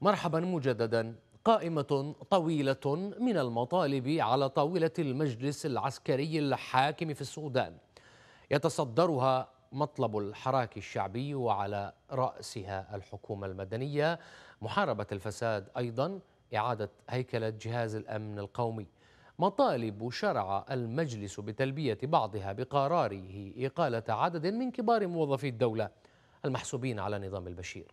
مرحبا مجددا قائمة طويلة من المطالب على طاولة المجلس العسكري الحاكم في السودان. يتصدرها مطلب الحراك الشعبي وعلى رأسها الحكومة المدنية. محاربة الفساد أيضا إعادة هيكلة جهاز الأمن القومي. مطالب شرع المجلس بتلبية بعضها بقراره إقالة عدد من كبار موظفي الدولة المحسوبين على نظام البشير.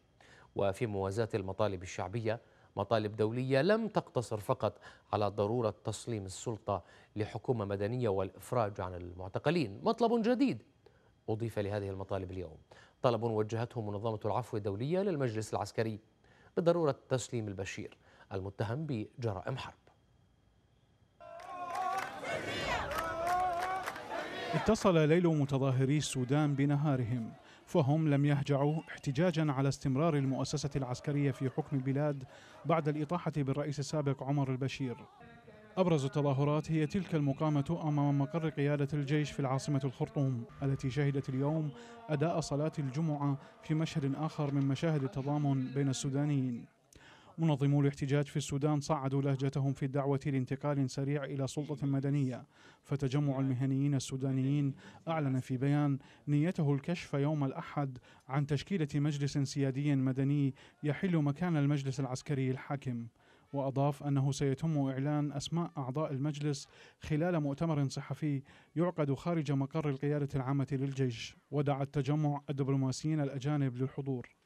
وفي موازاة المطالب الشعبية مطالب دولية لم تقتصر فقط على ضرورة تسليم السلطة لحكومة مدنية والإفراج عن المعتقلين. مطلب جديد أضيف لهذه المطالب اليوم. طلب وجهته منظمة العفو الدولية للمجلس العسكري بضرورة تسليم البشير المتهم بجرائم حرب. اتصل ليل متظاهري السودان بنهارهم. فهم لم يهجعوا احتجاجا على استمرار المؤسسة العسكرية في حكم البلاد بعد الإطاحة بالرئيس السابق عمر البشير. أبرز التظاهرات هي تلك المقامة أمام مقر قيادة الجيش في العاصمة الخرطوم التي شهدت اليوم أداء صلاة الجمعة في مشهد آخر من مشاهد التضامن بين السودانيين. منظمو الاحتجاج في السودان صعدوا لهجتهم في الدعوة لانتقال سريع إلى سلطة مدنية. فتجمع المهنيين السودانيين أعلن في بيان نيته الكشف يوم الأحد عن تشكيلة مجلس سيادي مدني يحل مكان المجلس العسكري الحاكم. وأضاف أنه سيتم إعلان أسماء أعضاء المجلس خلال مؤتمر صحفي يعقد خارج مقر القيادة العامة للجيش. ودعا التجمع الدبلوماسيين الأجانب للحضور.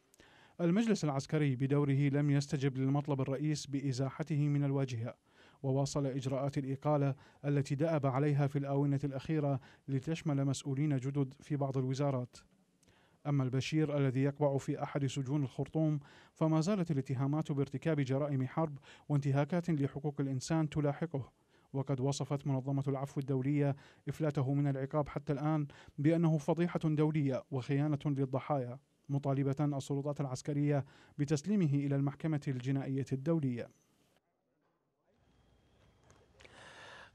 المجلس العسكري بدوره لم يستجب للمطلب الرئيس بإزاحته من الواجهة وواصل إجراءات الإقالة التي دأب عليها في الآونة الأخيرة لتشمل مسؤولين جدد في بعض الوزارات. أما البشير الذي يقبع في أحد سجون الخرطوم فما زالت الاتهامات بارتكاب جرائم حرب وانتهاكات لحقوق الإنسان تلاحقه وقد وصفت منظمة العفو الدولية إفلاته من العقاب حتى الآن بأنه فضيحة دولية وخيانة للضحايا. مطالبة السلطات العسكرية بتسليمه إلى المحكمة الجنائية الدولية.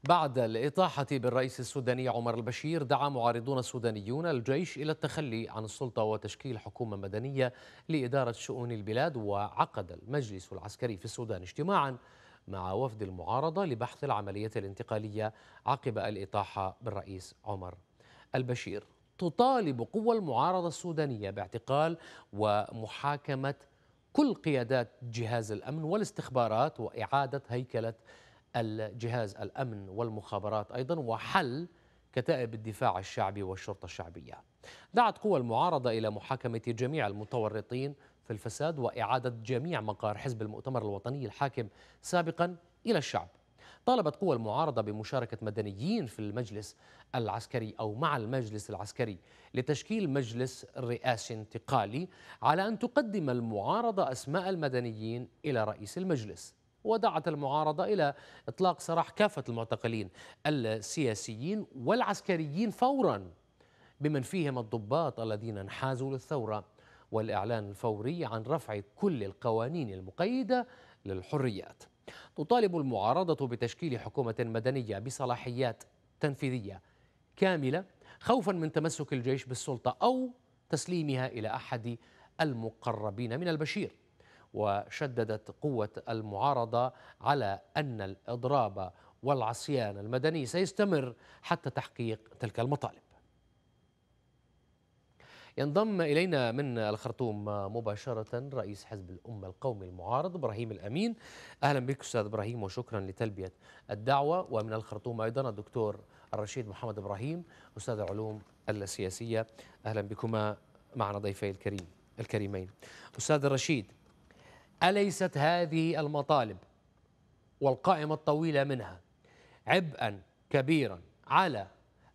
بعد الإطاحة بالرئيس السوداني عمر البشير دعا معارضون السودانيون الجيش إلى التخلي عن السلطة وتشكيل حكومة مدنية لإدارة شؤون البلاد وعقد المجلس العسكري في السودان اجتماعا مع وفد المعارضة لبحث العملية الانتقالية عقب الإطاحة بالرئيس عمر البشير. تطالب قوى المعارضة السودانية باعتقال ومحاكمة كل قيادات جهاز الأمن والاستخبارات وإعادة هيكلة الجهاز الأمن والمخابرات أيضا وحل كتائب الدفاع الشعبي والشرطة الشعبية. دعت قوى المعارضة إلى محاكمة جميع المتورطين في الفساد وإعادة جميع مقار حزب المؤتمر الوطني الحاكم سابقا إلى الشعب. طالبت قوى المعارضة بمشاركة مدنيين في المجلس العسكري أو مع المجلس العسكري لتشكيل مجلس رئاسي انتقالي على أن تقدم المعارضة أسماء المدنيين إلى رئيس المجلس. ودعت المعارضة إلى إطلاق سراح كافة المعتقلين السياسيين والعسكريين فورا بمن فيهم الضباط الذين انحازوا للثورة والإعلان الفوري عن رفع كل القوانين المقيدة للحريات. تطالب المعارضة بتشكيل حكومة مدنية بصلاحيات تنفيذية كاملة خوفا من تمسك الجيش بالسلطة أو تسليمها إلى أحد المقربين من البشير. وشددت قوة المعارضة على أن الإضراب والعصيان المدني سيستمر حتى تحقيق تلك المطالب. ينضم إلينا من الخرطوم مباشرة رئيس حزب الأمة القومي المعارض إبراهيم الأمين. أهلا بك أستاذ إبراهيم وشكرا لتلبية الدعوة. ومن الخرطوم أيضا الدكتور الرشيد محمد إبراهيم أستاذ العلوم السياسية. أهلا بكما معنا ضيفي الكريم الكريمين. أستاذ الرشيد أليست هذه المطالب والقائمة الطويلة منها عبئا كبيرا على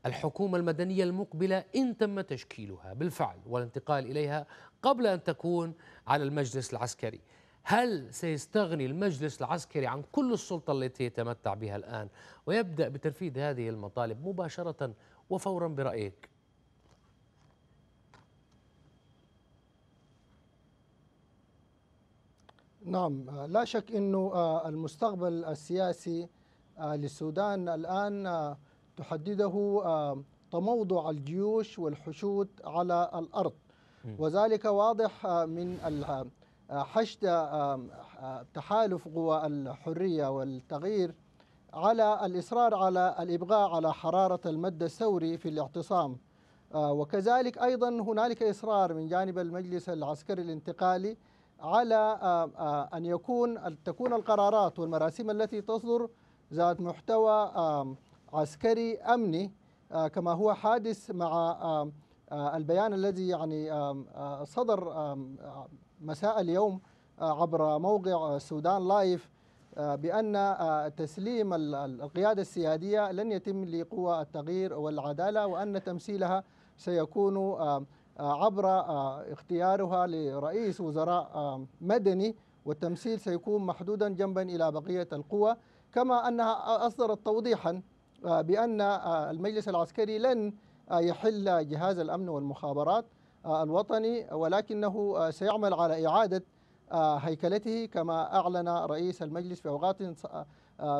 الحكومة المدنية المقبلة إن تم تشكيلها بالفعل والانتقال إليها قبل أن تكون على المجلس العسكري. هل سيستغني المجلس العسكري عن كل السلطة التي يتمتع بها الآن ويبدأ بتنفيذ هذه المطالب مباشرة وفورا برأيك؟ نعم لا شك أنه المستقبل السياسي للسودان الآن تحدده تموضع الجيوش والحشود على الأرض. وذلك واضح من حشد تحالف قوى الحرية والتغيير على الإصرار على الإبقاء على حرارة المد الثوري في الاعتصام. وكذلك أيضا هنالك إصرار من جانب المجلس العسكري الانتقالي على أن يكون تكون القرارات والمراسيم التي تصدر ذات محتوى عسكري أمني كما هو حادث مع البيان الذي يعني صدر مساء اليوم عبر موقع السودان لايف بأن تسليم القيادة السيادية لن يتم لقوى التغيير والعدالة وأن تمثيلها سيكون عبر اختيارها لرئيس وزراء مدني والتمثيل سيكون محدودا جنبا إلى بقية القوى كما أنها أصدرت توضيحا بأن المجلس العسكري لن يحل جهاز الأمن والمخابرات الوطني ولكنه سيعمل على إعادة هيكلته كما أعلن رئيس المجلس في أوقات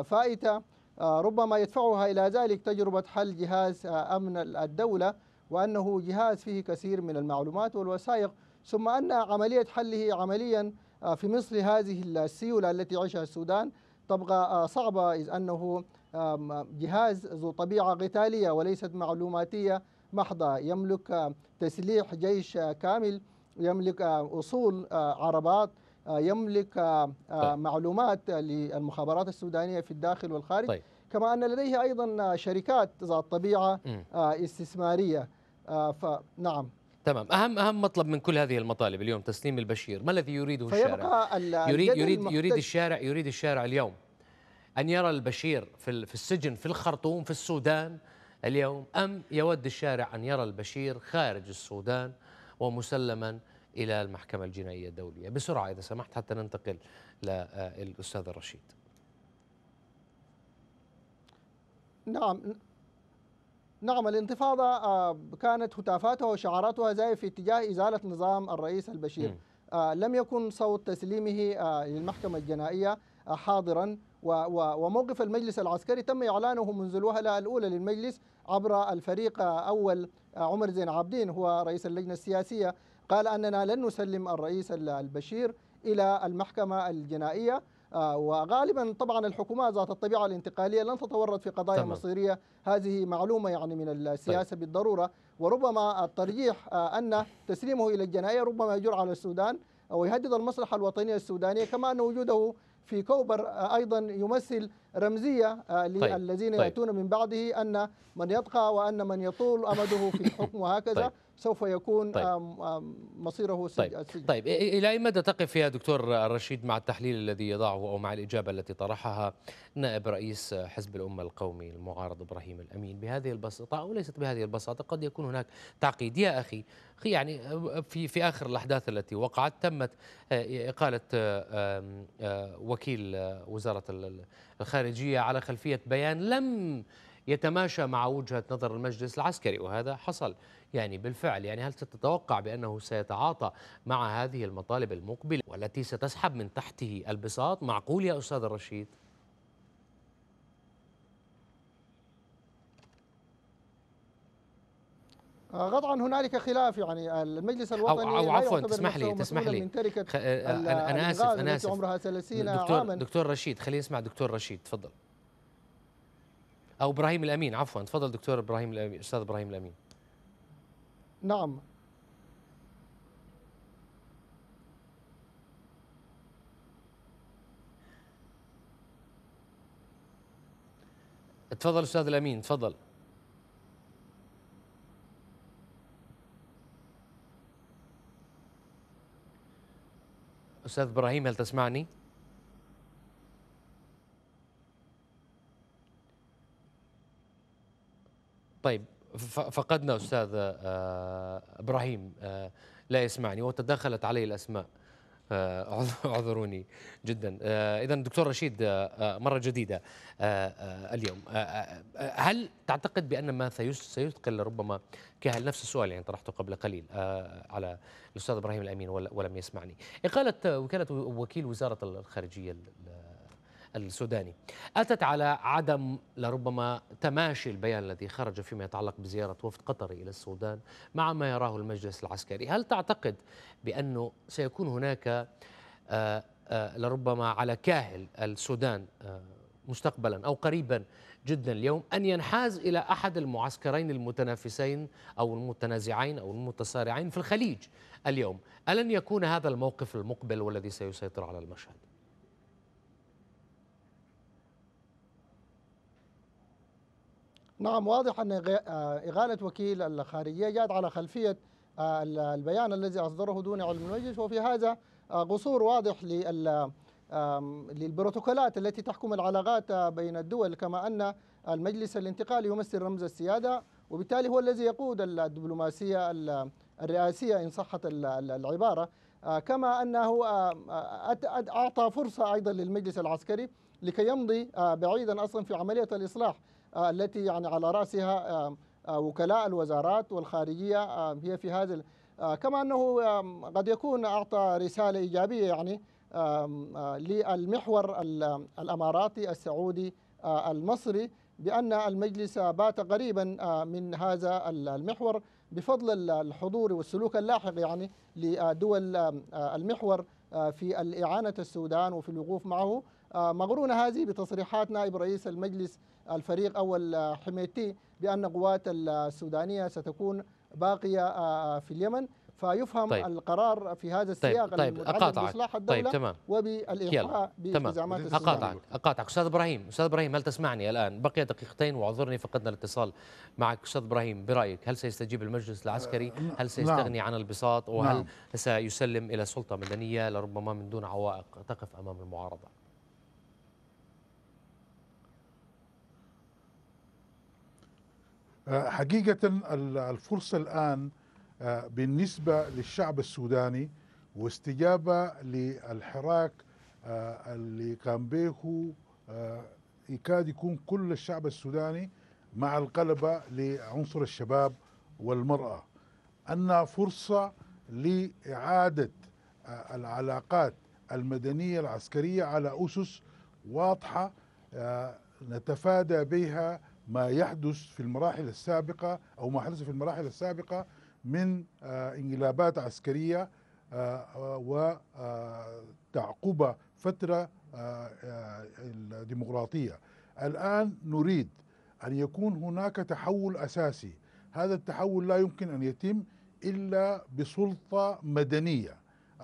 فائتة. ربما يدفعها إلى ذلك تجربة حل جهاز أمن الدولة وأنه جهاز فيه كثير من المعلومات والوثائق. ثم أن عملية حله عمليا في مثل هذه السيولة التي يعيشها السودان تبقى صعبة إذ أنه جهاز ذو طبيعة قتالية وليست معلوماتية محضة. يملك تسليح جيش كامل. يملك أصول عربات. يملك طيب. معلومات للمخابرات السودانية في الداخل والخارج. طيب. كما أن لديه أيضا شركات ذات طبيعة م. استثمارية. فنعم تمام. أهم أهم مطلب من كل هذه المطالب اليوم تسليم البشير. ما الذي يريده الشارع؟ يريد يريد يريد الشارع يريد الشارع اليوم. أن يرى البشير في في السجن في الخرطوم في السودان اليوم. أم يود الشارع أن يرى البشير خارج السودان ومسلما إلى المحكمة الجنائية الدولية. بسرعة إذا سمحت حتى ننتقل للاستاذ الرشيد. نعم. نعم الانتفاضة آه، كانت هتافاتها وشعاراتها زي في اتجاه إزالة نظام الرئيس البشير. آه، لم يكن صوت تسليمه آه، للمحكمة الجنائية حاضرا. وموقف المجلس العسكري تم إعلانه منذ الوهلة الأولى للمجلس عبر الفريق أول عمر زين عابدين هو رئيس اللجنة السياسية قال أننا لن نسلم الرئيس البشير إلى المحكمة الجنائية آه، وغالبا طبعا الحكومات ذات الطبيعة الانتقالية لن تتورط في قضايا تمام. مصيرية هذه معلومة يعني من السياسة طيب. بالضرورة وربما الترجيح آه، أن تسليمه إلى الجنائية ربما يجر على السودان ويهدد المصلحة الوطنية السودانية كما أن وجوده في كوبر آه، أيضا يمثل رمزية للذين طيب. يأتون من بعده أن من يبقى وأن من يطول أمده في الحكم وهكذا طيب. سوف يكون طيب. مصيره طيب. السجن طيب. إلى أي مدى تقف يا دكتور الرشيد مع التحليل الذي يضعه أو مع الإجابة التي طرحها نائب رئيس حزب الأمة القومي المعارض إبراهيم الأمين بهذه البساطة أو ليست بهذه البساطة؟ قد يكون هناك تعقيد. يا أخي يعني في في آخر الأحداث التي وقعت تمت آه، إقالة آه، آه، وكيل وزارة الخارجية على خلفية بيان لم يتماشى مع وجهة نظر المجلس العسكري وهذا حصل. يعني بالفعل يعني هل تتوقع بأنه سيتعاطى مع هذه المطالب المقبلة والتي ستسحب من تحته البساط؟ معقول يا أستاذ الرشيد؟ قطعا هنالك خلاف يعني المجلس الوطني أو, أو عفوا تسمح لي تسمح لي. من تركة خ... أنا آسف أنا آسف. عمرها 30 دكتور عاما. دكتور رشيد خلينا نسمع دكتور رشيد تفضل. أو إبراهيم الأمين عفوا تفضل دكتور إبراهيم الأمين أستاذ إبراهيم الأمين. نعم. تفضل أستاذ الأمين تفضل أستاذ إبراهيم هل تسمعني؟ طيب. فقدنا أستاذ آه، إبراهيم آه، لا يسمعني وتداخلت عليه الأسماء آه، اعذروني جدا. اذا دكتور رشيد مرة جديدة اليوم. هل تعتقد بأن ما سيثقل ربما كهل نفس السؤال يعني طرحته قبل قليل على الأستاذ إبراهيم الأمين ولم يسمعني؟ إقالة وكالة وكيل وزارة الخارجية السوداني. أتت على عدم لربما تماشي البيان الذي خرج فيما يتعلق بزيارة وفد قطري إلى السودان مع ما يراه المجلس العسكري. هل تعتقد بأنه سيكون هناك آه، آه، لربما على كاهل السودان آه، مستقبلا أو قريبا جدا اليوم أن ينحاز إلى أحد المعسكرين المتنافسين أو المتنازعين أو المتصارعين في الخليج اليوم، ألن يكون هذا الموقف المقبل والذي سيسيطر على المشهد؟ نعم واضح أن إغالة وكيل الخارجية جاءت على خلفية البيان الذي أصدره دون علم المجلس وفي هذا قصور واضح لل للبروتوكولات التي تحكم العلاقات بين الدول كما أن المجلس الانتقالي يمثل رمز السيادة وبالتالي هو الذي يقود الدبلوماسية الرئاسية إن صحت العبارة. كما أنه أعطى فرصة أيضا للمجلس العسكري لكي يمضي بعيدا أصلا في عملية الإصلاح. التي يعني على رأسها وكلاء الوزارات والخارجية هي في هذا كما أنه قد يكون أعطى رسالة إيجابية يعني للمحور الإماراتي السعودي المصري بأن المجلس بات قريبا من هذا المحور بفضل الحضور والسلوك اللاحق يعني لدول المحور في الإعانة السودان وفي الوقوف معه. مقرونة هذه بتصريحات نائب رئيس المجلس الفريق أول حميتي بأن قوات السودانية ستكون باقية في اليمن فيفهم طيب. القرار في هذا السياق طيب. طيب. أقاطعك. بإصلاح الدولة طيب. تمام. وبالإلحاق بالتزامات أقاطعك أقاطعك أستاذ إبراهيم أستاذ إبراهيم هل تسمعني الآن بقي دقيقتين واعذرني فقدنا الاتصال معك أستاذ إبراهيم برأيك هل سيستجيب المجلس العسكري أه، هل سيستغني نعم. عن البساط وهل نعم. سيسلم إلى سلطة مدنية لربما من دون عوائق تقف أمام المعارضة حقيقة الفرصة الآن آه، بالنسبة للشعب السوداني واستجابة للحراك آه، اللي كان به آه، يكاد يكون كل الشعب السوداني مع القلبة لعنصر الشباب والمرأة. أنها فرصة لإعادة العلاقات المدنية العسكرية على أسس واضحة نتفادى بها ما يحدث في المراحل السابقة أو ما حدث في المراحل السابقة من آه، انقلابات عسكرية آه، وتعقب فترة آه، الديمقراطية. الآن نريد أن يكون هناك تحول أساسي. هذا التحول لا يمكن أن يتم إلا بسلطة مدنية.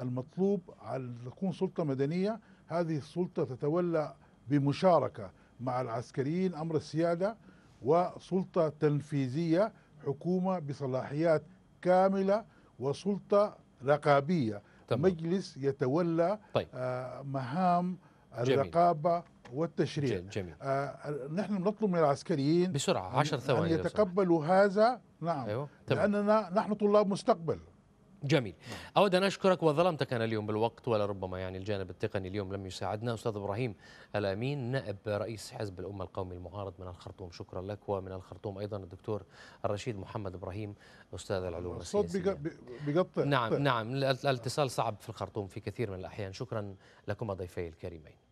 المطلوب أن تكون سلطة مدنية. هذه السلطة تتولى بمشاركة مع العسكريين أمر السيادة. وسلطة تنفيذية حكومة بصلاحيات كاملة وسلطة رقابية تمام. مجلس يتولى طيب. آه مهام الرقابة والتشريع جميل. آه نحن نطلب من العسكريين بسرعة عشر ثواني أن يتقبلوا هذا نعم أيوه. لأننا نحن طلاب مستقبل جميل. أود أن أشكرك وظلمتك أنا اليوم بالوقت ولربما يعني الجانب التقني اليوم لم يساعدنا. أستاذ إبراهيم الأمين نائب رئيس حزب الأمة القومي المعارض من الخرطوم. شكرا لك. ومن الخرطوم أيضا الدكتور الرشيد محمد إبراهيم أستاذ العلوم السياسية. بيقطع. نعم نعم. الاتصال صعب في الخرطوم في كثير من الأحيان. شكرا لكم ضيفي الكريمين.